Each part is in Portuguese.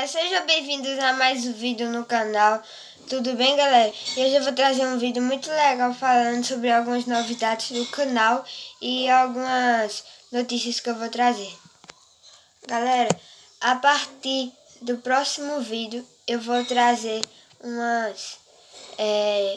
galera, sejam bem-vindos a mais um vídeo no canal. Tudo bem, galera? E hoje eu vou trazer um vídeo muito legal falando sobre algumas novidades do canal e algumas notícias que eu vou trazer. Galera, a partir do próximo vídeo eu vou trazer umas... É,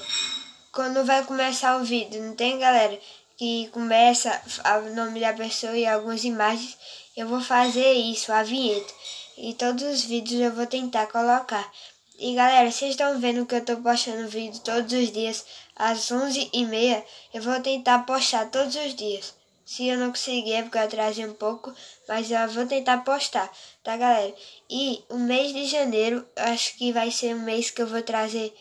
quando vai começar o vídeo, não tem, galera? Que começa o nome da pessoa e algumas imagens. Eu vou fazer isso, a vinheta. E todos os vídeos eu vou tentar colocar. E galera, vocês estão vendo que eu tô postando vídeo todos os dias às 11h30. Eu vou tentar postar todos os dias. Se eu não conseguir é porque eu atrasei um pouco, mas eu vou tentar postar, tá galera? E o mês de janeiro, acho que vai ser um mês que eu vou trazer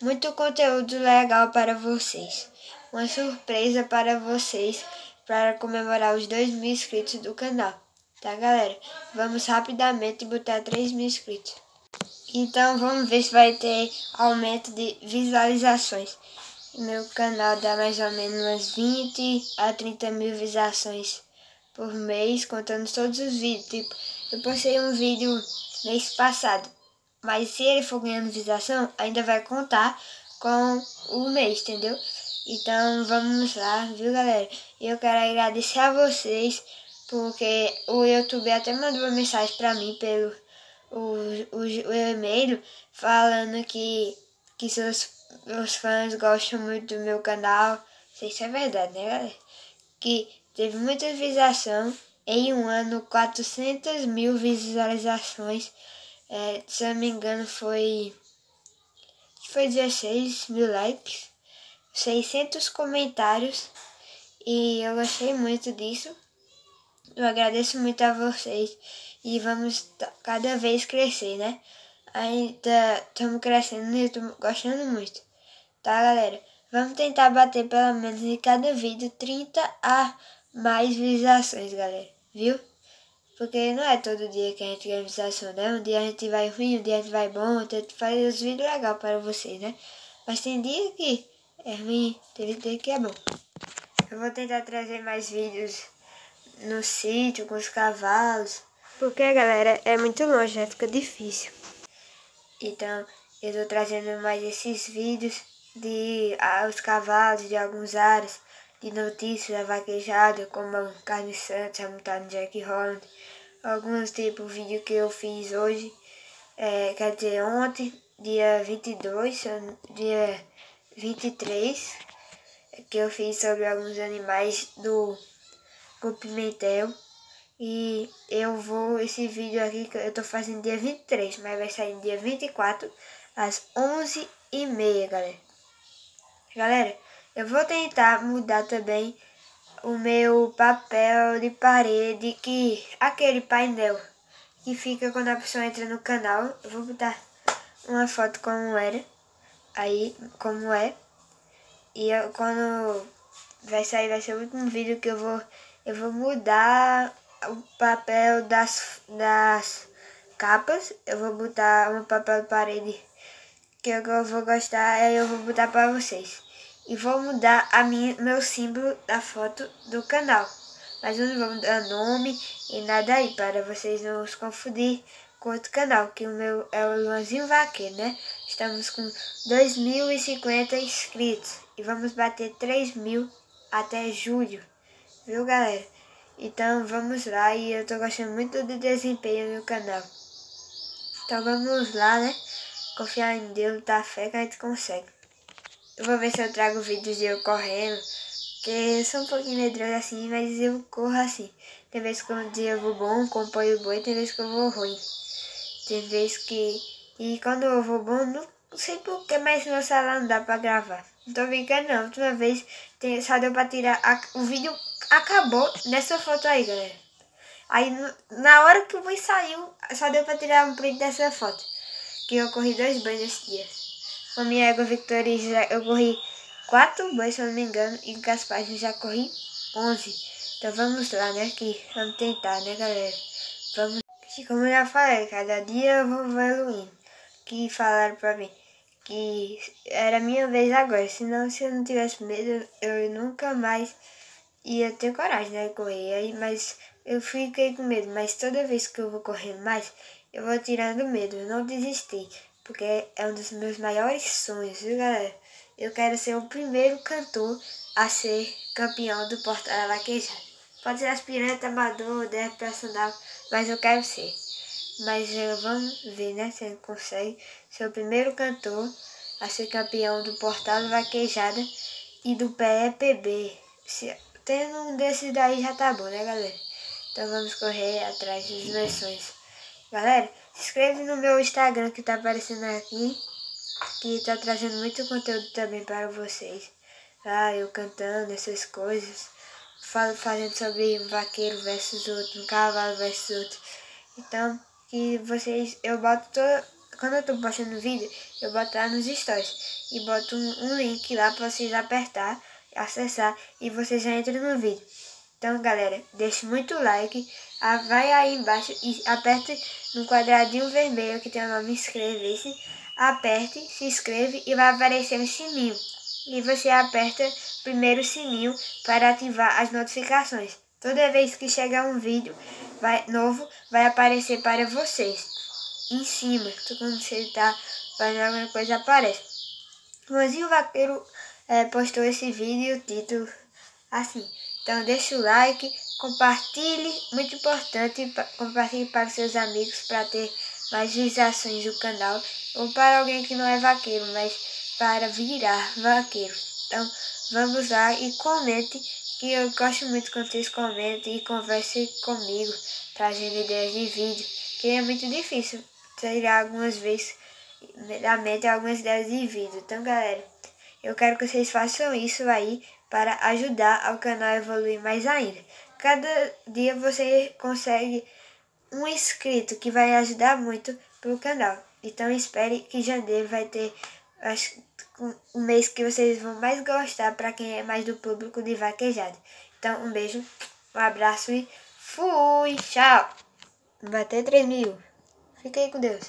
muito conteúdo legal para vocês. Uma surpresa para vocês para comemorar os 2 mil inscritos do canal. Tá, galera? Vamos rapidamente botar 3 mil inscritos. Então, vamos ver se vai ter aumento de visualizações. Meu canal dá mais ou menos umas 20 a 30 mil visualizações por mês, contando todos os vídeos. Tipo, eu postei um vídeo mês passado, mas se ele for ganhando visualização, ainda vai contar com o mês, entendeu? Então, vamos lá, viu, galera? Eu quero agradecer a vocês porque o YouTube até mandou uma mensagem para mim pelo o, o, o, e-mail falando que, que seus, meus fãs gostam muito do meu canal. Não sei se é verdade, né, galera? Que teve muita visualização. Em um ano, 400 mil visualizações. É, se eu não me engano, foi. Foi 16 mil likes. 600 comentários. E eu gostei muito disso. Eu agradeço muito a vocês e vamos cada vez crescer, né? Ainda estamos crescendo e estou gostando muito. Tá, galera? Vamos tentar bater pelo menos em cada vídeo 30 a mais visualizações, galera. Viu? Porque não é todo dia que a gente ganha visualização, né? Um dia a gente vai ruim, um dia a gente vai bom, tento fazer os vídeos legais para vocês, né? Mas tem dia que é ruim, tem dia que é bom. Eu vou tentar trazer mais vídeos no sítio com os cavalos. Porque, galera, é muito longe, né? Fica difícil. Então, eu tô trazendo mais esses vídeos de ah, os cavalos, de alguns ares, de notícias da vaquejada, como a Carne Santa, a no Jack Holland. Alguns tipo vídeo que eu fiz hoje, é, quer dizer, ontem, dia 22, dia 23, que eu fiz sobre alguns animais do com Pimentel. E eu vou, esse vídeo aqui que eu tô fazendo dia 23, mas vai sair dia 24, às 11h30, galera. Galera, eu vou tentar mudar também o meu papel de parede, que aquele painel que fica quando a pessoa entra no canal. Eu vou botar uma foto como era, aí, como é. E eu, quando vai sair, vai ser o último vídeo que eu vou eu vou mudar o papel das, das capas. Eu vou botar um papel de parede que eu vou gostar, aí eu vou botar para vocês. E vou mudar a minha, meu símbolo da foto do canal. Mas eu não vou mudar nome e nada aí, para vocês não os confundir com outro canal, que o meu é o Luanzinho Vaqueiro, né? Estamos com 2.050 inscritos e vamos bater 3 mil até julho viu galera? Então vamos lá e eu tô gostando muito do desempenho no canal. Então vamos lá, né? Confiar em Deus, dar fé que a gente consegue. Eu vou ver se eu trago vídeos de eu correndo. Porque eu sou um pouquinho medroso assim, mas eu corro assim. Tem vezes que um dia eu vou bom, acompanho o boi, tem vezes que eu vou ruim. Tem vezes que... E quando eu vou bom, não sei porquê, mas meu celular não dá pra gravar. Não tô brincando não. Última vez tem, só deu pra tirar a, o vídeo acabou nessa foto aí, galera. Aí, na hora que o boi saiu, só deu pra tirar um print dessa foto. Que eu corri dois banhos nesse dia. Com a minha égua Victoria, eu corri quatro banhos, se eu não me engano. E com as páginas já corri onze. Então vamos lá, né? Que vamos tentar, né, galera? Vamos. Como eu já falei, cada dia eu vou evoluindo. Que falaram pra mim que era minha vez agora. Senão, se eu não tivesse medo, eu nunca mais ia ter coragem, né, de correr. Aí, mas eu fiquei com medo, mas toda vez que eu vou correndo mais, eu vou tirando medo. Eu não desisti, porque é um dos meus maiores sonhos, viu, galera? Eu quero ser o primeiro cantor a ser campeão do Portal Vaquejado. Pode ser aspirante, amador, deve personal, mas eu quero ser. Mas vamos ver, né, se ele consegue ser o primeiro cantor a ser campeão do Portal Vaquejada e do PEPB. Se, tendo um desses daí já tá bom, né, galera? Então vamos correr atrás meus sonhos. Galera, se inscreve no meu Instagram que tá aparecendo aqui, que tá trazendo muito conteúdo também para vocês. Ah, eu cantando essas coisas, falo, fazendo sobre um vaqueiro versus outro, um cavalo versus outro. Então, que vocês, eu boto todo, quando eu tô postando vídeo, eu boto lá nos stories e boto um, um link lá para vocês apertar, acessar e vocês já entram no vídeo. Então, galera, deixe muito like. Vai aí embaixo e aperte no quadradinho vermelho que tem o nome inscrever-se. Aperte, se inscreve e vai aparecer um sininho. E você aperta primeiro sininho para ativar as notificações. Toda vez que chegar um vídeo vai, novo, vai aparecer para vocês. Em cima, quando você está fazendo alguma coisa, aparece. O Vaqueiro é, postou esse vídeo e o título assim. Então deixa o like, compartilhe, muito importante, compartilhe para seus amigos para ter mais visualizações do canal ou para alguém que não é vaqueiro, mas para virar vaqueiro. Então vamos lá e comente, que eu gosto muito quando vocês comentem e conversem comigo, trazendo ideias de vídeo, que é muito difícil tirar algumas vezes da mente algumas ideias de vídeo. Então galera, eu quero que vocês façam isso aí para ajudar ao canal a evoluir mais ainda. Cada dia você consegue um inscrito que vai ajudar muito pro canal. Então espere que janeiro vai ter acho, um mês que vocês vão mais gostar para quem é mais do público de vaquejada. Então um beijo, um abraço e fui! Tchau! Bater 3 mil. Fique aí com Deus.